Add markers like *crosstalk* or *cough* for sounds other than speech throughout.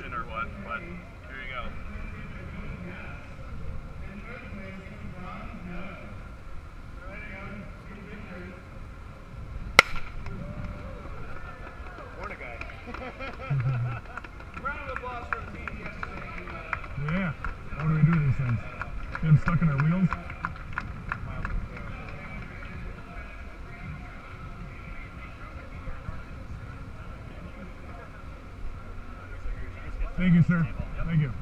version or what, but here you go. Morning, guy. *laughs* Round of applause for the team yesterday. Uh, yeah. How do we do these things? Get them stuck in our wheels? Thank you, sir. Thank you.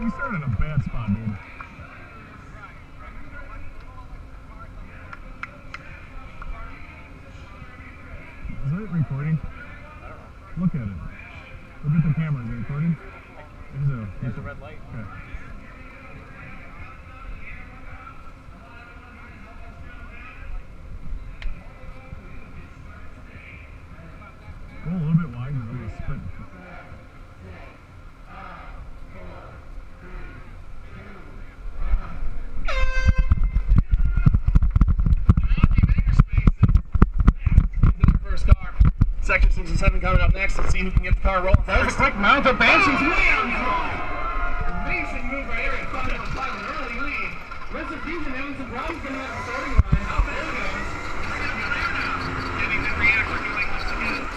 We started in a bad spot, dude. Is it recording? Look at it. Look at the camera. Is it recording? There's a red light. Go a little bit wider. I'm gonna spin. First car. Sector 67 coming up next. Let's see who can get the car rolling. A quick mount of Banshees oh, way on top. Amazing move right here. Thought it was by an early lead. Restitution, Evans and Brown's going to have the starting line. Oh, there it goes. Getting the reactor going once again.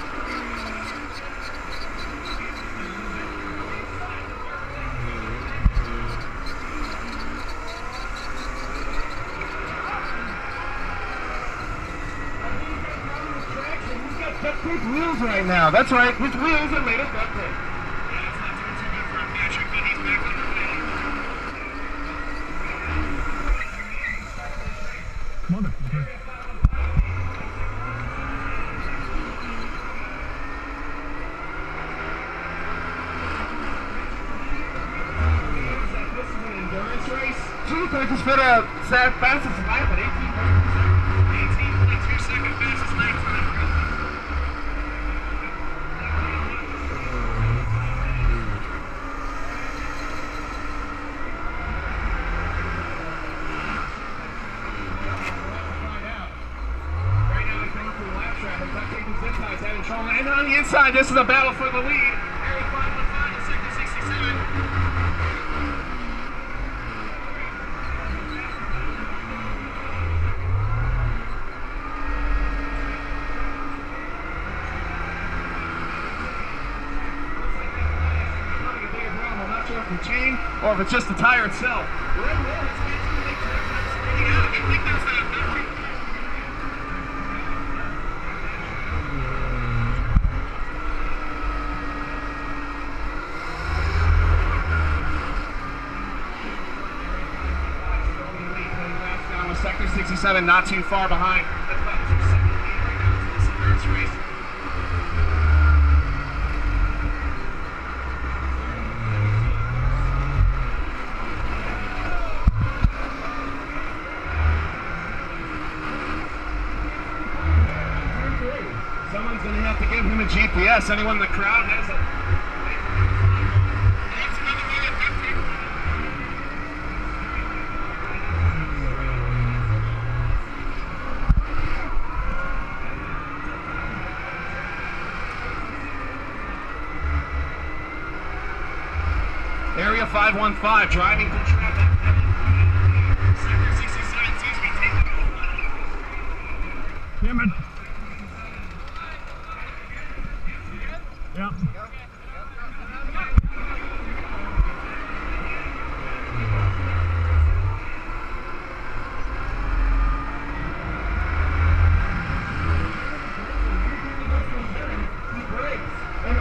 He's got wheels right now. That's right. His wheels are made of duct tape. Yeah, it's not doing too good for him, Patrick, but he's back on the way. Motherfucker. This is an endurance race. Two coaches fit a set fastest lap at 18.2 second fastest lap for that Right now, he's going through the lap tape and zip ties having trouble. And on the inside, this is a battle for the lead. Area 515 in sector 67. I'm not sure if it's chain or if it's just the tire itself. Sector 67, not too far behind. That's about two second lead right now into this endurance race. Someone's going to have to give him a GPS. Anyone in the crowd has a. Area 515 driving through traffic. Sector 67 seems to be taking. Damn it. Yeah. And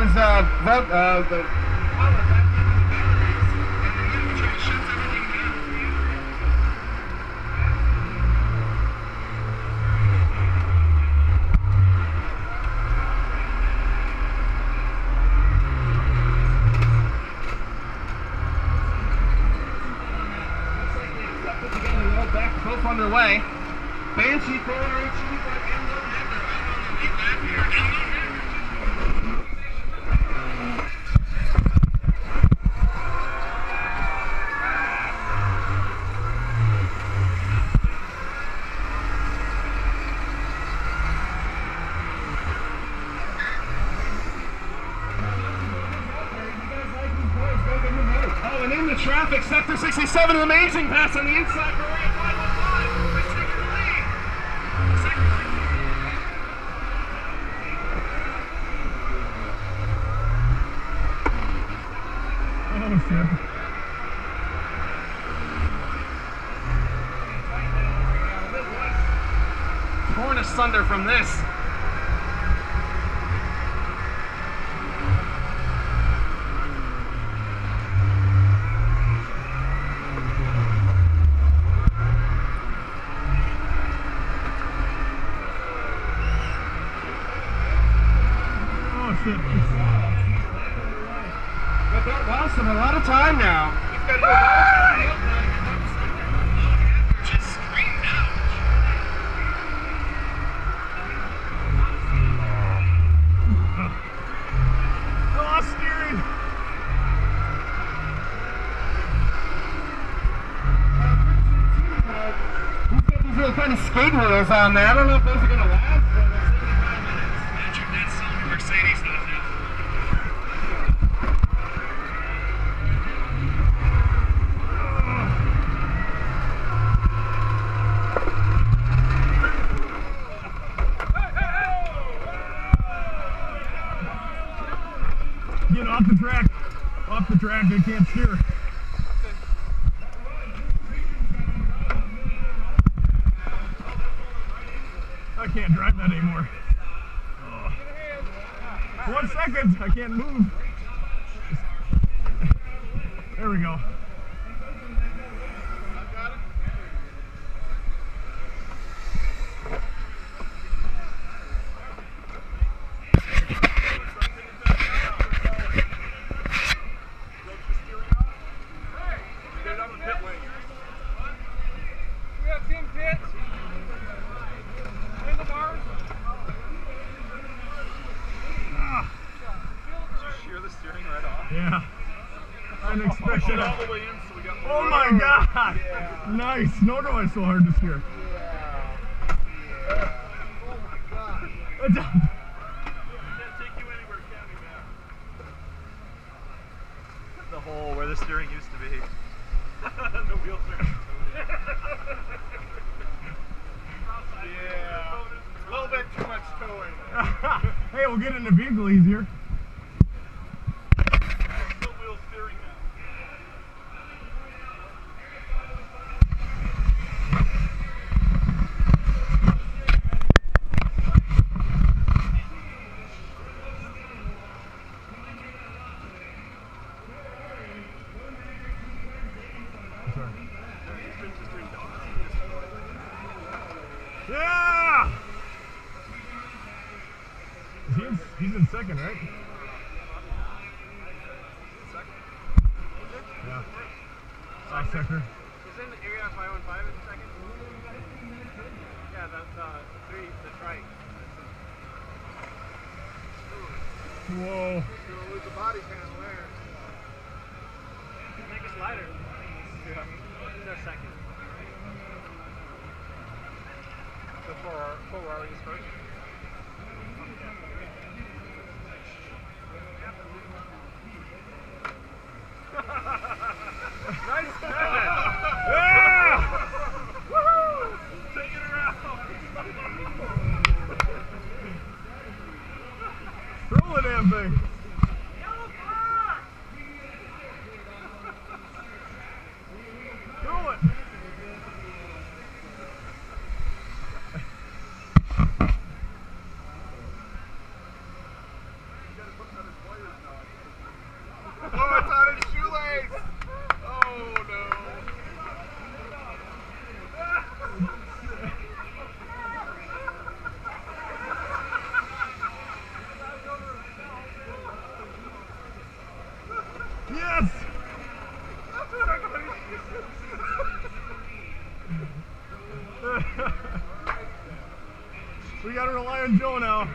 his uh, vote, uh, the. Both underway. Banshee corner, Chief, and Lone Nectar out on the lead lap here. And Lone Nectar Sector 67, an amazing pass on the inside for Ryan 515. Let's take the lead. Sector 67. Oh shit. Torn asunder from this. Oh shit. But that lost him a lot of time now. He's got to do a lot of Just screamed out. I lost steering. He's got these little kind of skate wheels on there. I don't know if those are going to last. but it's 75 minutes. Andrew, that's some Mercedes does it. Get off the track. Off the track. I can't steer. I can't drive that anymore. Oh. One second. I can't move. There we go. We have team pits. Handlebars. Shear the steering right off. Yeah. I didn't expect All that. the way in, so Oh my god! Nice. No wonder why it's so hard to steer. It's- Can't take you anywhere, can we, man? the hole where the steering used to be. *laughs* the wheels are Yeah. A little bit too much towing. *laughs* hey, we'll get in the vehicle easier. Still wheel steering now. Sorry. Yeah! He's, he's in second, right? Yeah. Last sector. Is in the area 515 in second? Yeah, the, the uh, three, the trike. Whoa. Gonna lose the body panel there. Make a slider. Yeah. He's our second. So for Ferrari's first. nice pivot. Yeah! Take it around. Throw the damn thing. Throw it. Oh, it's on his shoelace. Oh, no. Yes! We gotta rely on Joe now.